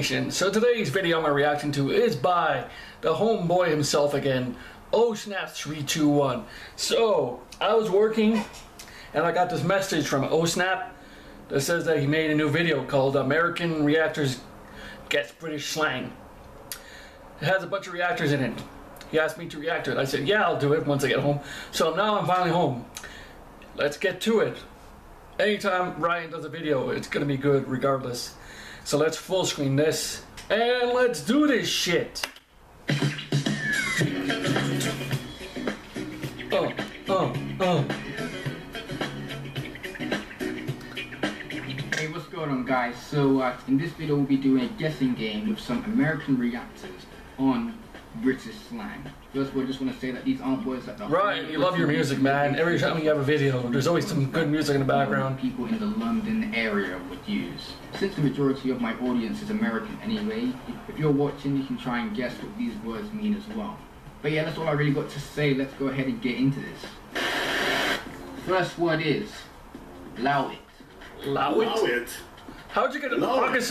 Nation. So today's video I'm reacting to is by the homeboy himself again, Oh Snap 321. So I was working and I got this message from Oh Snap that says that he made a new video called American Reactors Gets British Slang. It has a bunch of reactors in it. He asked me to react to it. I said, yeah, I'll do it once I get home. So now I'm finally home. Let's get to it. Anytime Ryan does a video, it's gonna be good regardless. So let's full screen this and let's do this shit. Oh, oh, oh. Hey, what's going on guys? So uh, in this video we'll be doing a guessing game with some American reactors on British slang. First of all, I just want to say that these aren't words that the Ryan, you love your music, man. Every time you have a video, there's always some good music in the background. People in the London area would use. Since the majority of my audience is American anyway, if you're watching you can try and guess what these words mean as well. But yeah, that's all I really got to say. Let's go ahead and get into this. First word is Allow it. Allow Allow it. it. How'd you get an Allow it is,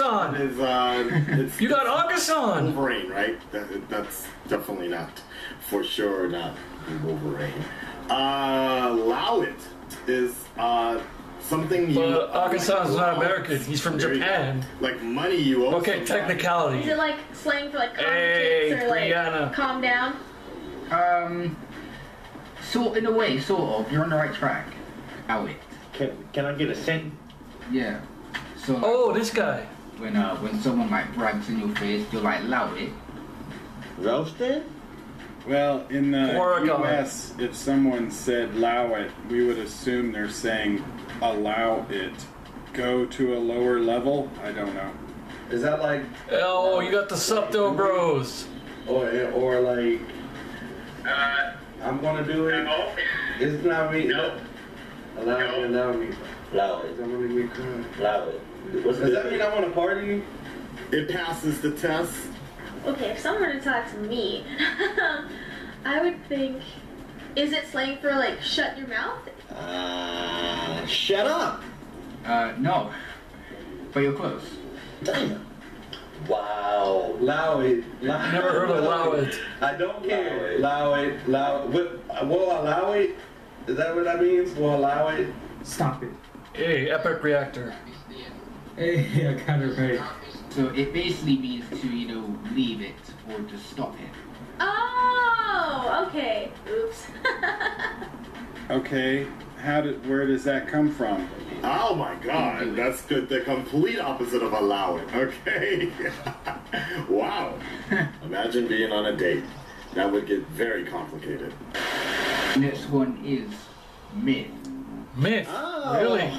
uh, it's, You got it's Akasan! Wolverine, right? That, that's definitely not, for sure, not Wolverine. Uh, allow it is uh, something you. But Akasan's not. American. He's from There. Japan. Like money, you also. Okay, Technicality. Is it like slang for like calm Hey, or like Brianna. calm down? Um, sort in a way, sort of. You're on the right track. Allow it. Can, can I get a cent? Yeah. So like, Oh, this guy. when uh when someone like brags in your face, you're like allow it. Roasted? Well, in the Oregon. U.S., if someone said "allow it," we would assume they're saying "allow it." Go to a lower level. I don't know. Is that like, Oh, you got the Subto Bros. or or like, Uh, I'm gonna do it. No, It's not me. no, Allow me, allow me. Allow it. Don't make me cry. Allow it. What's Does that mean? I want to party? It passes the test. Okay, if someone were to talk to me, I would think, is it slang for like shut your mouth? Uh, shut up. Uh, no. But you're close. Damn. Wow. Allow it. Allow Never heard of allow it. I don't care. Allow Allow it. Allow it. What, will allow it? Is that what that means? Will allow it? Stop it. Hey, Epic Reactor. Hey, I got it right. So it basically means to you know leave it or to stop it. Oh, okay. Oops. Okay, how did? Where does that come from? Oh my god, that's good. The complete opposite of allowing. Okay. wow. Imagine being on a date. That would get very complicated. Next one is myth. Myth. Oh. Really?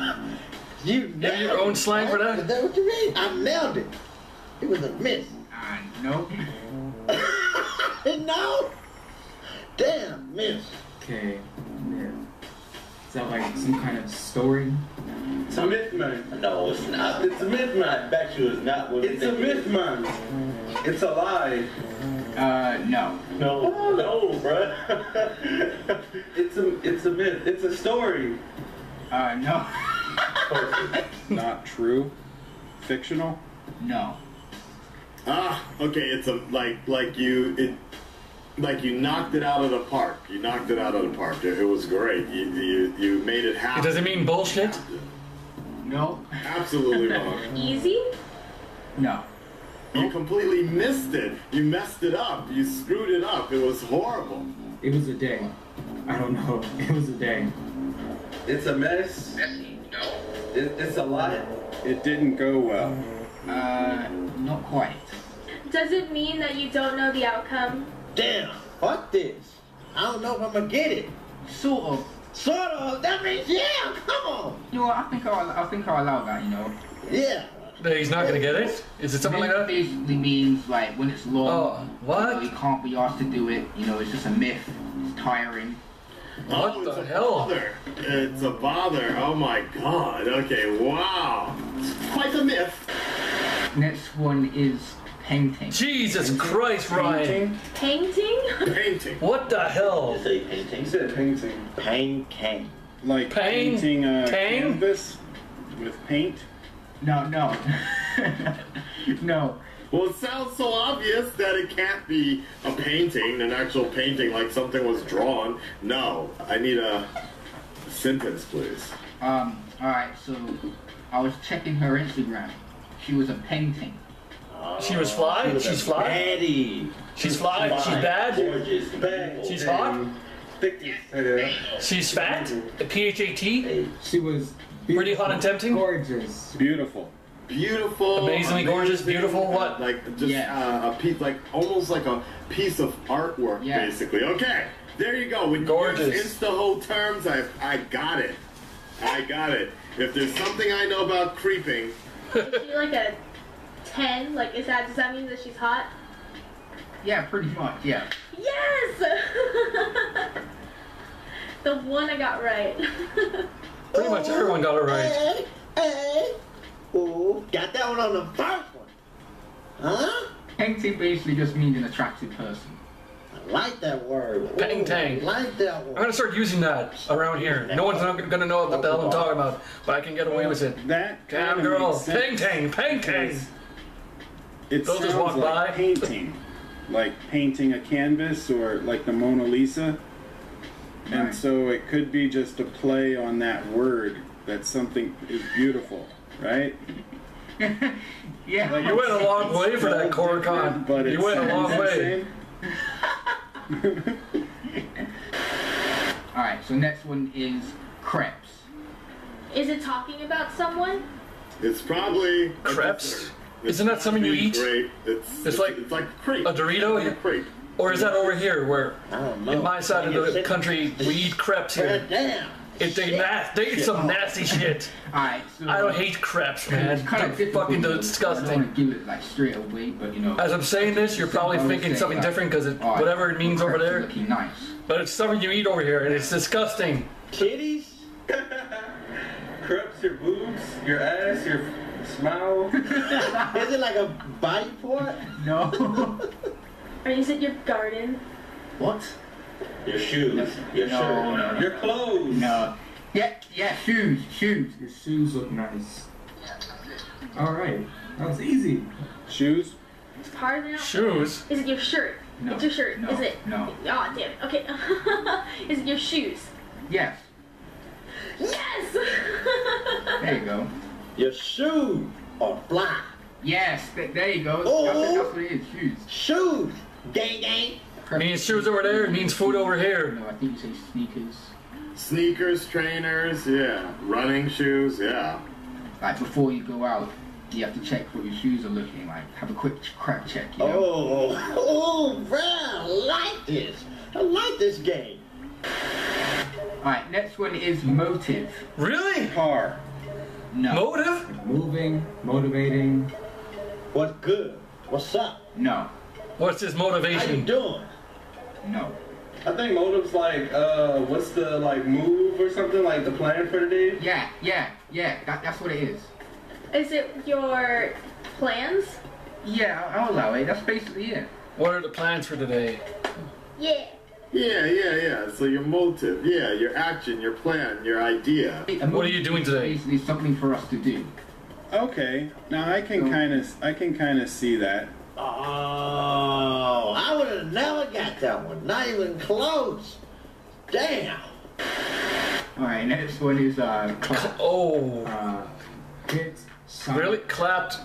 You have nailed your own it. slang for that? Is that what you mean? I nailed it. It was a miss. Uh, no. no. Damn, miss. Okay. Yeah. Is that like some kind of story? It's a myth, man. No, it's not. It's a myth, I man. bet you it's not what It's you a myth, is. man. It's a lie. Uh, no. No, no, bruh. It's a it's a myth. It's a story. Uh, no. Not true. Fictional. No. Ah, okay. It's a like like you it like you knocked it out of the park. You knocked it out of the park. It, it was great. You, you you made it happen. Does it mean bullshit? No. Absolutely wrong. Easy? No. You completely missed it. You messed it up. You screwed it up. It was horrible. It was a day. I don't know. It was a day. It's a mess. No. It, it's a lot. It didn't go well. Uh, not quite. Does it mean that you don't know the outcome? Damn, fuck this. I don't know if I'm gonna get it. Sort of. Sort of. That means yeah. Come on. You know what? I think I'll, I think I'll allow that. You know. Yeah. That he's not gonna get it? Is it something like myth that? basically means like when it's long. Oh, what? You, know, you can't be asked to do it. You know, it's just a myth. It's tiring. What oh, the it's a hell? Bother. It's a bother. Oh my god. Okay. Wow. It's quite a myth. Next one is painting. Jesus Christ, Ryan. Painting? Painting. What the hell? You say painting. He said painting. Pain can. Like Pain? painting a Tang? canvas with paint. No, no, no. Well, it sounds so obvious that it can't be a painting, an actual painting, like something was drawn. No, I need a sentence, please. Um, alright, so I was checking her Instagram. She was a painting. She was fly. She's fly. Baddie. She's fly. She's bad. Gorgeous. Bad. She's hot. She's fat. A P-H-A-T. She was Pretty hot and tempting? Gorgeous. Beautiful. Beautiful, Amazingly gorgeous, beautiful, what? Like just Yeah. uh, a piece, like almost like a piece of artwork, Yeah. basically. Okay, there you go. With Gorgeous. insta whole terms, I I got it. I got it. If there's something I know about creeping, Is she like a 10? Like, is that, does that mean that she's hot? Yeah, pretty much, yeah. Yes! the one I got right. Pretty much everyone got it right. Hey, hey. Ooh, got that one on the first one. Huh? Painting basically just means an attractive person. I like that word. Pang tang. I like that I'm gonna start using that around here. No one's gonna know what the hell I'm talking about, but I can get away with it. That Cam kinda girl, makes sense tang, pang tang. It They'll sounds just walk like by. painting, like painting a canvas or like the Mona Lisa. And Right. so it could be just a play on that word that something is beautiful, right? yeah. You went a long way for that, Coricon. But it You went a long sounds way. Alright, so next one is crepes. is it talking about someone? it's probably a Crepes? Isn't that something you eat? Great. It's, it's like it's like crepe. A Dorito? It's like crepe. Or is that over here where I don't know. in my side of the country we eat crepes here? Damn. If they na- they eat some nasty shit. Alright, so I don't hate crepes, man. it's kind of They're difficult. fucking I don't disgusting. want to give it like straight away, but you know. As I'm saying this, you're probably I would thinking say, something like, different because it, alright, whatever it means over crepes are there. Looking nice. But it's something you eat over here, and it's disgusting. Titties? Crepes, your boobs, your ass, your smile. Is it like a body part? No. Or is it your garden? What? Your shoes, your No, shirt, no, no. your clothes. no. Yeah, yeah, shoes, shoes. Your shoes look nice. All right, that was easy. Shoes? It's part of the outfit. Shoes. Is it your shirt? No. It's your shirt. No. Is it? No. Oh, damn it. Okay. is it your shoes? Yes. Yes! There you go. Your shoes are fly. Yes, th- there you go. Oh. That's, that's what it is, shoes. Shoes. Gang gang. Means shoes over there, it means food over here. No, I think you say sneakers. Sneakers, trainers, yeah. Running shoes, yeah. Like before you go out, you have to check what your shoes are looking like. Have a quick crep check, you know? Oh, oh, bro, I like this. I like this game. Alright, next one is motive. Really? Car. No. Motive? Moving, motivating. What's good? What's up? no. What's his motivation? How you motivation? doing? No. I think motives like, uh, what's the like move or something like the plan for the day? Yeah, yeah, yeah. That, that's what it is. is it your plans? Yeah, I'll, I'll allow it. That's basically it. What are the plans for today? Yeah. Yeah, yeah, yeah. So your motive, yeah, your action, your plan, your idea. A What are you doing today? Basically something for us to do. Okay. Now I can So- kind of I can kind of see that. Oh, I would have never got that one. Not even close. Damn. Alright, next one is uh clap. Oh, Uh, hit, shot, really? Clapped?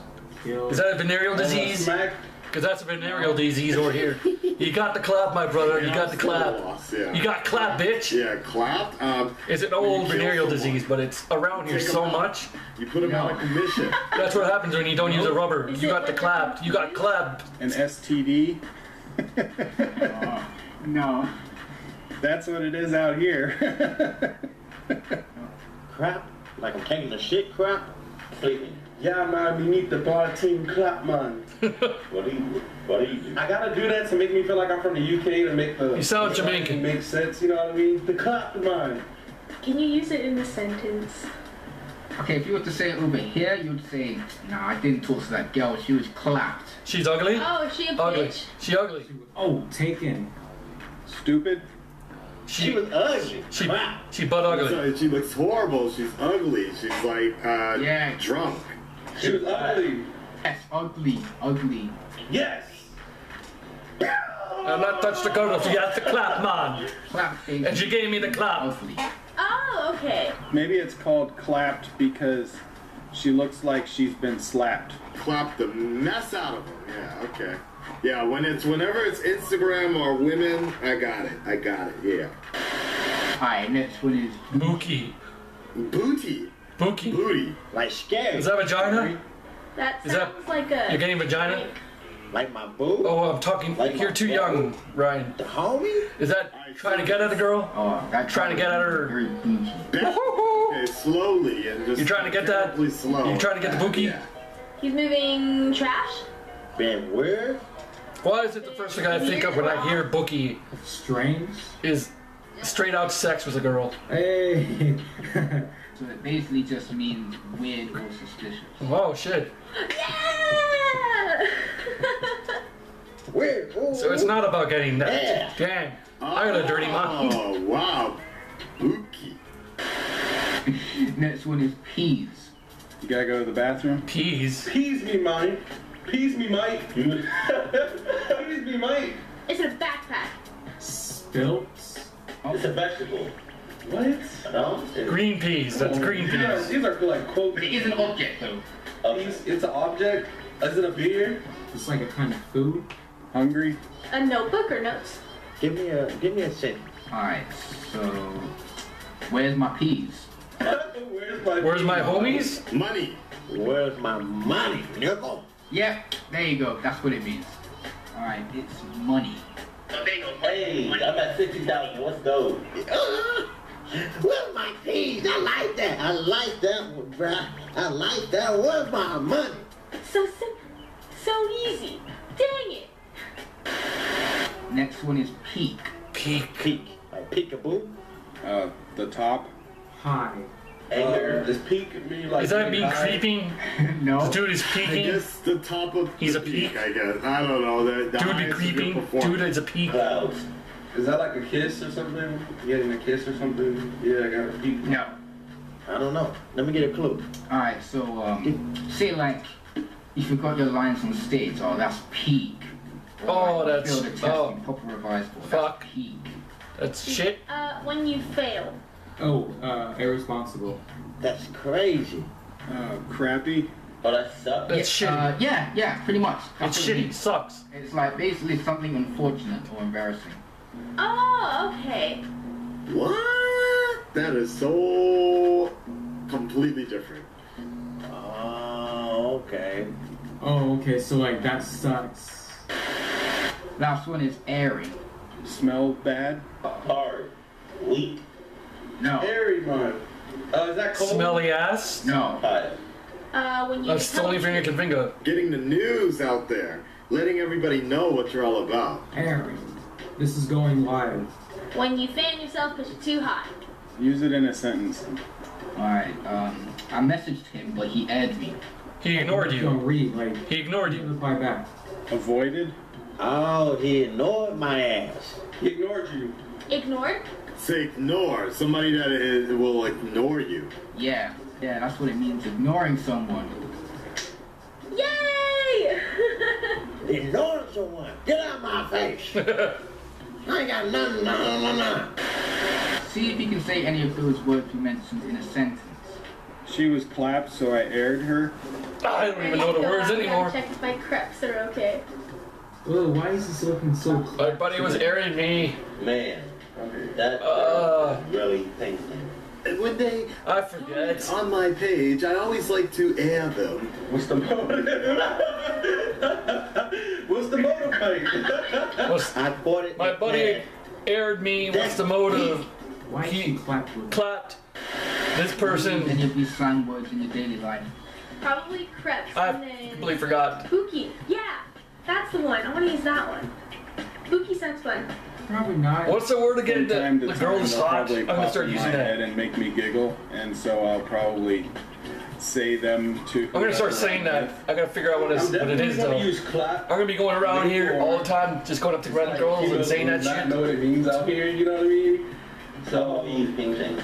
kill. Is that a venereal disease? Smack. Because that's a venereal disease over here. You got the clap, my brother. You got the clap. Loss, yeah. You got clap, bitch. yeah, clap. Um, It's an old venereal disease, but it's around here so out. much. You put them out of commission. That's what happens when you don't use a rubber. Is You got the like a clapped. You got disease? clapped. An STD. No. That's what it is out here. Crap. Like I'm taking the shit crap. Sleeping. Yeah, man, we need the bar team clap, man. What do you, what do you do? I gotta do that to make me feel like I'm from the UK to make the. You sound the Jamaican. Make sense, you know what I mean? The clap, man. Can you use it in a sentence? Okay, if you were to say it over here, you would say, Nah, I didn't talk to that girl, she was clapped. She's ugly? Oh, is she a Ugly. bitch? She ugly. Oh, taken. Stupid. She was ugly. She, Crap. she butt ugly. She looks horrible. She's ugly. She's like uh, Yeah. drunk. She was ugly. Yes, ugly, ugly. Yes. I'm not touched the girl, she has to clap, man. Clap face. And she gave me the clap. ugly. Oh, okay. Maybe it's called clapped because she looks like she's been slapped. Clap the mess out of them. Yeah, okay. Yeah, when it's whenever it's Instagram or women, I got it. I got it. Yeah. Alright, next one is Bookie. Booty. Bookie. Booty. Like scary. Is that vagina? That Is that- sounds like a. You're getting vagina? Like my boo? Oh, I'm talking. Like You're too boo? young, Ryan. The homie? Is that trying to get at a girl? oh that Trying to get at her- very peachy. Back- okay, slowly and just. You're trying to get that? terribly Slow. You're trying to get the bookie? Yeah. He's moving trash. Been weird? Why is it the first thing I think of when I hear bookie Strange. is straight out sex with a girl? Hey. So it basically just means weird or suspicious. Oh shit. Yeah! Weird. Ooh. So it's not about getting that. Yeah. Damn. I got a dirty oh, mind. Oh wow, Bookie. Next one is peas. You gotta go to the bathroom. Peas. Peas me, mine. Peas me, Mike. Peas me, Mike. it's a backpack. Stilts. Oh. It's a vegetable. What? No? Green peas. That's green These are, peas. these are like quote. But it is an object though. Peas, it's an object. Is it a beer? It's like a kind of food. Hungry? A notebook or notes? Give me a give me a sentence. Alright, so where's my peas? Where's my Where's my homies? Money. Where's my money, nigga? Yep, there you go. That's what it means. Alright, it's money. Hey, I'm at 60,000. What's those? Where's my peas? I like that. I like that one, bruh. I like that. Where's my money? So simple. So easy. Dang it. Next one is peak. Peak. Peek. Like peekaboo. Uh, the top. Hi. Uh, does peak mean like? Is that me creeping? no. The dude is I guess the top of He's the a peak. I guess. I don't know. The, the Dude be highest of your creeping. Dude is a peak. Clouds. Is that like a kiss or something? Getting a kiss or something? Yeah, I got a peak. No. I don't know. Let me get a clue. Alright, so um say like if you forgot your lines on stage, oh that's peak. Or, Oh, like, that's- failed a test oh. in proper revised for, Fuck. That's peak. That's shit. Uh, when you fail. Oh, uh, irresponsible. That's crazy. Uh, crappy. Oh, that sucks. That's yeah, shitty. Uh, yeah, yeah, pretty much. That's It's what it shitty. means. Sucks. It's like basically something unfortunate or embarrassing. Oh, okay. What? That is so completely different. Oh, okay. Oh, okay. So like that sucks. Last one is airy. Smell bad. Hard. Weak. No. Airy man. Uh, is that cold? Smelly ass. No. Hot. Uh, when you That's the only thing I can think of. Getting the news out there, letting everybody know what you're all about. Aaron. This is going live. When you fan yourself because you're too hot. Use it in a sentence. Alright, um I messaged him but he added me. He ignored Don't you. read. Like He ignored you you. reply back. Avoided. Oh, he ignored my ass. He ignored you. Ignored? Say ignore somebody that is, will ignore you. Yeah, yeah, that's what it means, ignoring someone. Ignoring someone. Get out of my face. I ain't got nothing, no, no, no, no. See if you can say any of those words you mentioned in a sentence. She was clapped, so I aired her. I don't even know the words anymore. Check if my creps are okay. Oh, why is this looking so? My buddy was airing me. Man, that Uh, really painful. And when they I forget. on my page, I always like to air them. What's the motive? My buddy aired me. What's the motive? Why is He- she clapped with? Clapped. This Any person. of these slang words in your daily life. Probably creps I and completely forgot. Pookie. Yeah, that's the one. I want to use that one. Pookie sounds fun. Probably not. What's the word again? The, to the girl time, is hot. I'm gonna start using head that. and make me giggle, and so I'll probably say them to. I'm gonna start whoever saying I'm that. I gotta figure out what, it's, what it definitely is gonna though. use clap. I'm gonna be going around here all the time, just going up to random girls and saying that Not shit. know what it means out here. You know what I mean? So, So use ping pong.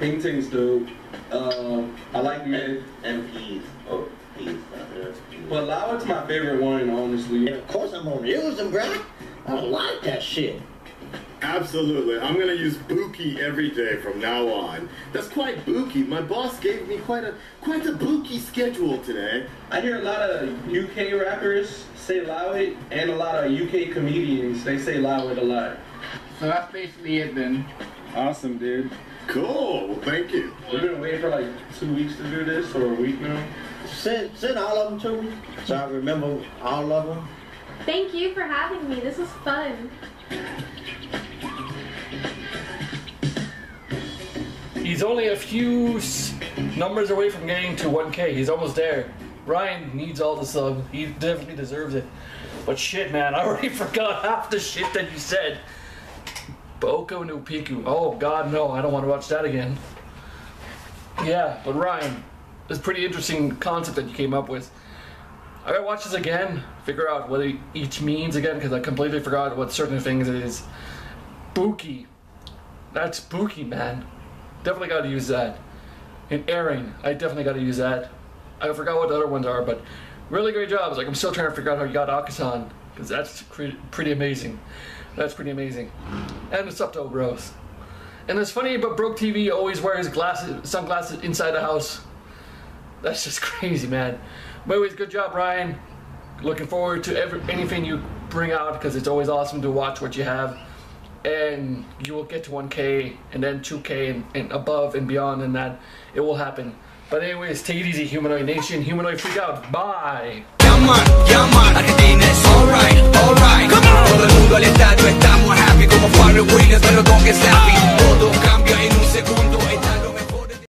paintings, dude. Uh, I like men. MPs. Oh, piece. Uh, But Lowit's my favorite one, honestly. and of course I'm gonna use them, bruh. I like that shit. Absolutely. I'm going to use Buki every day from now on. That's quite Buki. My boss gave me quite a quite a Buki schedule today. I hear a lot of UK rappers say Lowit, and a lot of UK comedians they say Lowit a lot. So that's basically it then. Awesome, dude. Cool. Well, thank you. We've been waiting for like two weeks to do this, or a week now. Send send all of them to me, so I remember all of them. Thank you for having me. This was fun. He's only a few numbers away from getting to 1K. He's almost there. Ryan needs all the sub. He definitely deserves it. But shit, man, I already forgot half the shit that you said. Boku no Pico. Oh god, no, I don't want to watch that again. Yeah, but Ryan, it's a pretty interesting concept that you came up with. I gotta watch this again, figure out what each means again, because I completely forgot what certain things is. Spooky. That's spooky, man. Definitely gotta use that. And airing, I definitely gotta use that. I forgot what the other ones are, but really great jobs. Like I'm still trying to figure out how you got Akasan, because that's pretty, pretty amazing. That's pretty amazing. And it's up to Bros. And it's funny, but Broke TV always wears glasses, sunglasses inside the house. That's just crazy, man. But anyways, good job, Ryan. Looking forward to every, anything you bring out because it's always awesome to watch what you have and you will get to 1K and then 2K and, and above and beyond, and that it will happen. But anyways, take it easy, Humanoid Nation. Humanoid Freak Out. Bye. Come on, come on.